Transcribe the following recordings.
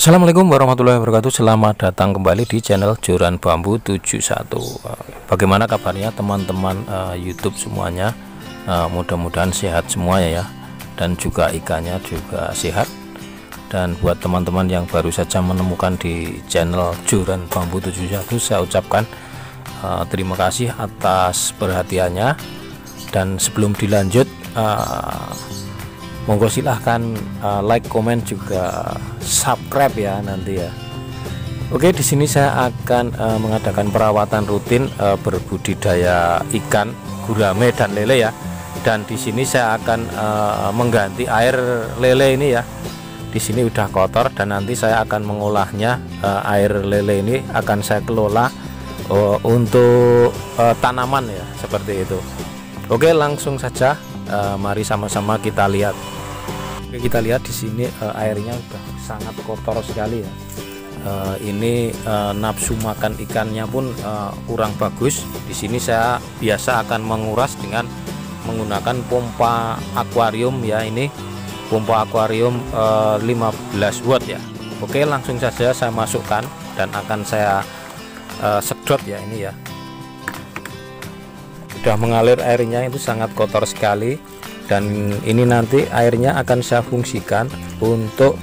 Assalamualaikum warahmatullahi wabarakatuh. Selamat datang kembali di channel Joran Bambu 71 Bagaimana kabarnya teman-teman uh, YouTube semuanya? Uh, Mudah-mudahan sehat semuanya ya Dan juga ikannya juga sehat. Dan buat teman-teman yang baru saja menemukan di channel Joran Bambu 71 Saya ucapkan uh, terima kasih atas perhatiannya. Dan sebelum dilanjut uh, monggo silahkan uh, like comment juga subscribe ya nanti ya. Oke di sini saya akan uh, mengadakan perawatan rutin uh, berbudidaya ikan gurame dan lele ya. Dan di sini saya akan uh, mengganti air lele ini ya. Di sini udah kotor dan nanti saya akan mengolahnya uh, air lele ini akan saya kelola uh, untuk uh, tanaman ya seperti itu. Oke langsung saja uh, mari sama-sama kita lihat Oke, kita lihat di sini uh, airnya sudah sangat kotor sekali ya. Uh, ini uh, nafsu makan ikannya pun uh, kurang bagus. Di sini saya biasa akan menguras dengan menggunakan pompa akuarium ya ini pompa akuarium uh, 15 watt ya. Oke, langsung saja saya masukkan dan akan saya uh, sedot ya ini ya. Sudah mengalir airnya itu sangat kotor sekali. Dan ini nanti airnya akan saya fungsikan untuk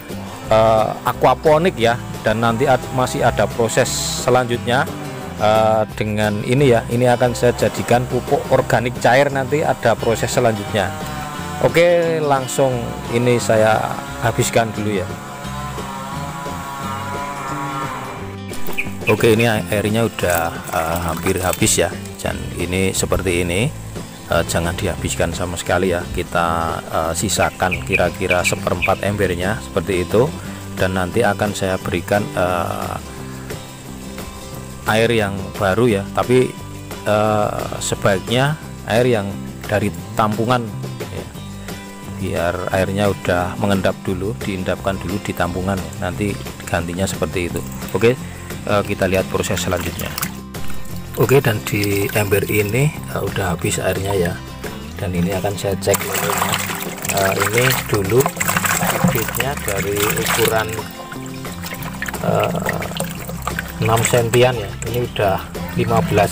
uh, aquaponik ya. Dan nanti ad, masih ada proses selanjutnya uh, dengan ini ya. Ini akan saya jadikan pupuk organik cair nanti ada proses selanjutnya. Oke langsung ini saya habiskan dulu ya. Oke ini airnya udah uh, hampir habis ya dan ini seperti ini uh, jangan dihabiskan sama sekali ya. Kita uh, sisakan kira-kira seperempat embernya seperti itu. Dan nanti akan saya berikan uh, air yang baru ya. Tapi uh, sebaiknya air yang dari tampungan ya. biar airnya udah mengendap dulu diendapkan dulu di tampungan. Nanti gantinya seperti itu. Oke kita lihat proses selanjutnya Oke dan di ember ini uh, udah habis airnya ya. Dan ini akan saya cek lelenya uh, ini dulu bibitnya dari ukuran uh, 6 sentian ya. Ini udah 15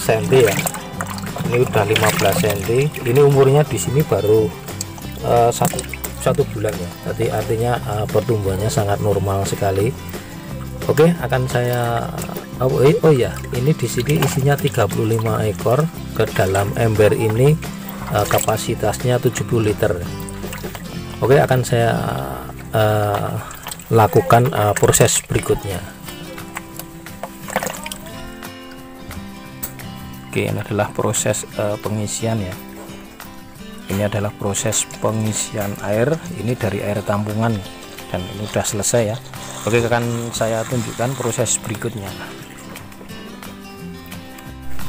cm ya. Ini udah 15 cm ini umurnya di sini baru uh, satu satu bulan ya. Jadi artinya uh, pertumbuhannya sangat normal sekali. Oke akan saya oh, eh, oh ya ini di sini isinya 35 ekor. Ke dalam ember ini uh, kapasitasnya 70 liter. Oke akan saya uh, lakukan uh, proses berikutnya. Oke ini adalah proses uh, pengisian ya. Ini adalah proses pengisian air. Ini dari air tampungan dan ini sudah selesai ya. Oke akan saya tunjukkan proses berikutnya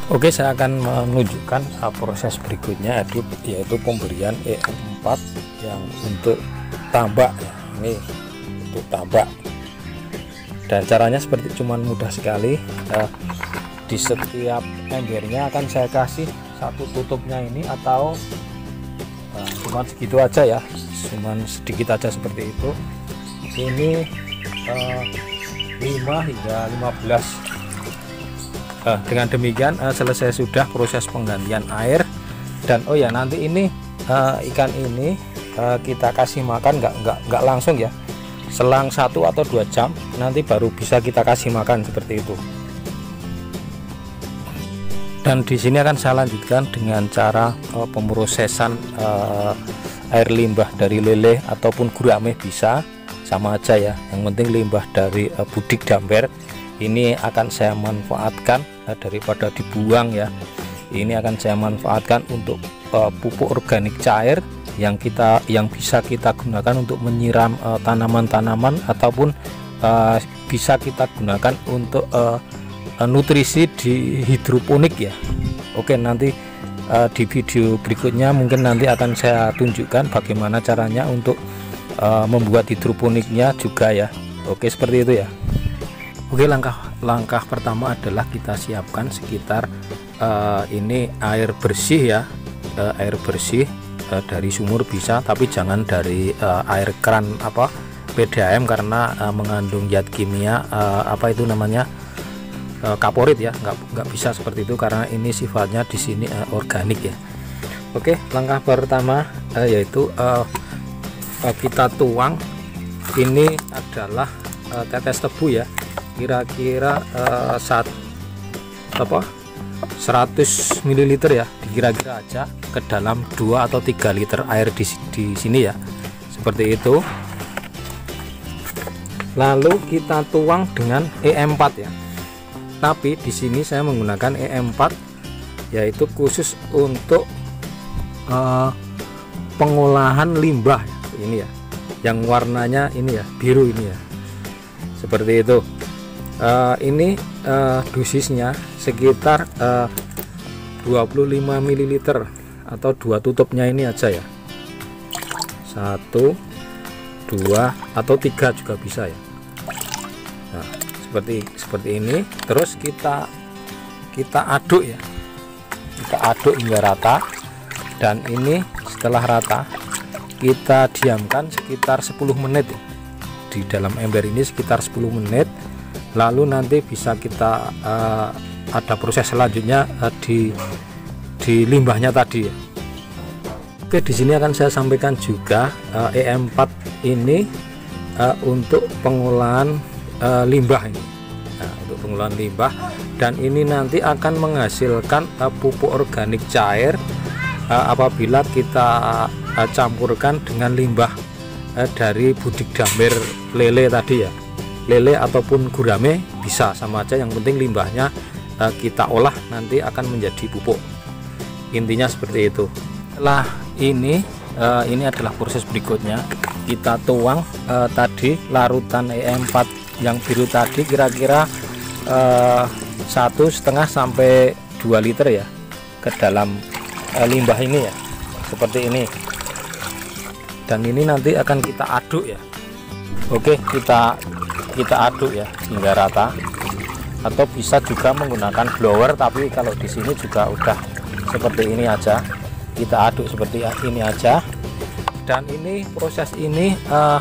Oke saya akan menunjukkan uh, proses berikutnya yaitu, pemberian E4 yang untuk tambak. Ya. ini untuk tambak. Dan caranya seperti cuman mudah sekali. Uh, di setiap embernya akan saya kasih satu tutupnya ini atau uh, cuman segitu aja ya. Cuman sedikit aja seperti itu. Ini uh, 5 hingga 15 uh, dengan demikian uh, selesai sudah proses penggantian air. Dan oh ya nanti ini uh, ikan ini uh, kita kasih makan nggak nggak nggak langsung ya. Selang satu atau dua jam nanti baru bisa kita kasih makan seperti itu. Dan di sini akan saya lanjutkan dengan cara uh, pemrosesan uh, air limbah dari lele ataupun gurame bisa. Sama aja ya yang penting limbah dari uh, budik damper ini akan saya manfaatkan uh, daripada dibuang ya. Ini akan saya manfaatkan untuk uh, pupuk organik cair yang kita yang bisa kita gunakan untuk menyiram eh, tanaman-tanaman uh, ataupun uh, bisa kita gunakan untuk uh, nutrisi di hidroponik ya. Oke nanti uh, di video berikutnya mungkin nanti akan saya tunjukkan bagaimana caranya untuk uh, membuat hidroponiknya juga ya. Oke seperti itu ya Oke langkah langkah pertama adalah kita siapkan sekitar uh, ini air bersih ya uh, air bersih uh, dari sumur bisa tapi jangan dari uh, air keran apa PDAM karena uh, mengandung zat kimia uh, apa itu namanya uh, kaporit ya nggak nggak bisa seperti itu karena ini sifatnya di sini uh, organik ya. Oke langkah pertama uh, yaitu uh, uh, kita tuang ini adalah uh, tetes tebu ya kira-kira uh, saat apa? 100 ml ya dikira-kira aja ke dalam 2 atau 3 liter air di, di sini ya. Seperti itu. Lalu kita tuang dengan EM4 ya. Tapi di sini saya menggunakan EM4 yaitu khusus untuk uh, pengolahan limbah ini ya. Yang warnanya ini ya biru ini ya. Seperti itu uh, ini uh, dosisnya sekitar uh, 25 ml atau dua tutupnya ini aja ya. Satu dua atau tiga juga bisa ya. Nah, seperti seperti ini. Terus kita kita aduk ya. Kita aduk hingga rata. Dan ini setelah rata kita diamkan sekitar 10 menit ya. di dalam ember ini sekitar 10 menit lalu nanti bisa kita uh, ada proses selanjutnya uh, di di limbahnya tadi. Ya Oke di sini akan saya sampaikan juga uh, eh, EM4 ini uh, untuk pengolahan uh, limbah ini. Nah, untuk pengolahan limbah. Dan ini nanti akan menghasilkan uh, pupuk organik cair uh, apabila kita uh, campurkan dengan limbah uh, dari budik damir lele tadi ya lele ataupun gurame bisa sama aja. Yang penting limbahnya uh, kita olah nanti akan menjadi pupuk. Intinya seperti itu. Setelah ini uh, ini adalah proses berikutnya. Kita tuang uh, tadi larutan EM4 yang biru tadi kira-kira satu setengah sampai 2 liter ya ke dalam limbah ini ya. Seperti ini. Dan ini nanti akan kita aduk ya. Oke kita kita aduk ya hingga rata. Atau bisa juga menggunakan blower tapi kalau di sini juga udah seperti ini aja. Kita aduk seperti ini aja. Dan ini proses ini uh,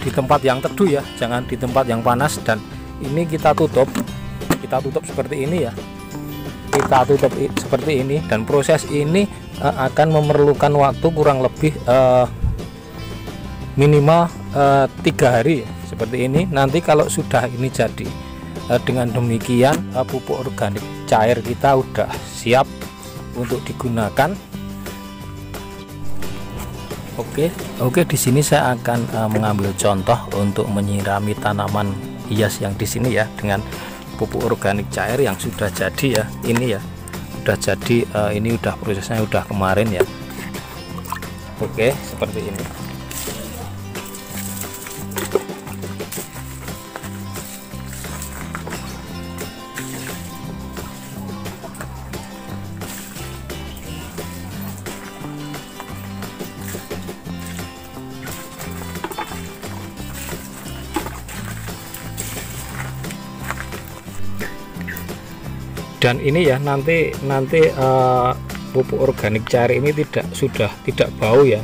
di tempat yang teduh ya jangan di tempat yang panas. Dan ini kita tutup kita tutup seperti ini ya. Kita tutup seperti ini. Dan proses ini uh, akan memerlukan waktu kurang lebih uh, minimal tiga hari seperti ini nanti kalau sudah ini jadi Eh, dengan demikian eh, pupuk organik cair kita udah siap untuk digunakan Oke, oke di sini saya akan uh, mengambil contoh untuk menyirami tanaman hias yang di sini ya dengan pupuk organik cair yang sudah jadi ya. Ini ya. Sudah jadi ini udah prosesnya udah kemarin ya. Oke, seperti ini. Dan ini ya nanti nanti uh, pupuk organik cair ini tidak sudah tidak bau ya.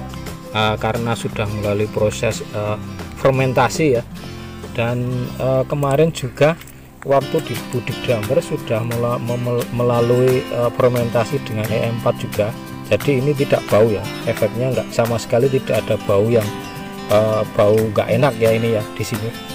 Uh, karena sudah melalui proses uh, fermentasi ya. Dan uh, kemarin juga waktu di budik damper sudah melalui uh, fermentasi dengan EM4 juga. Jadi ini tidak bau ya. Efeknya enggak sama sekali tidak ada bau yang uh, bau enggak enak ya ini ya di sini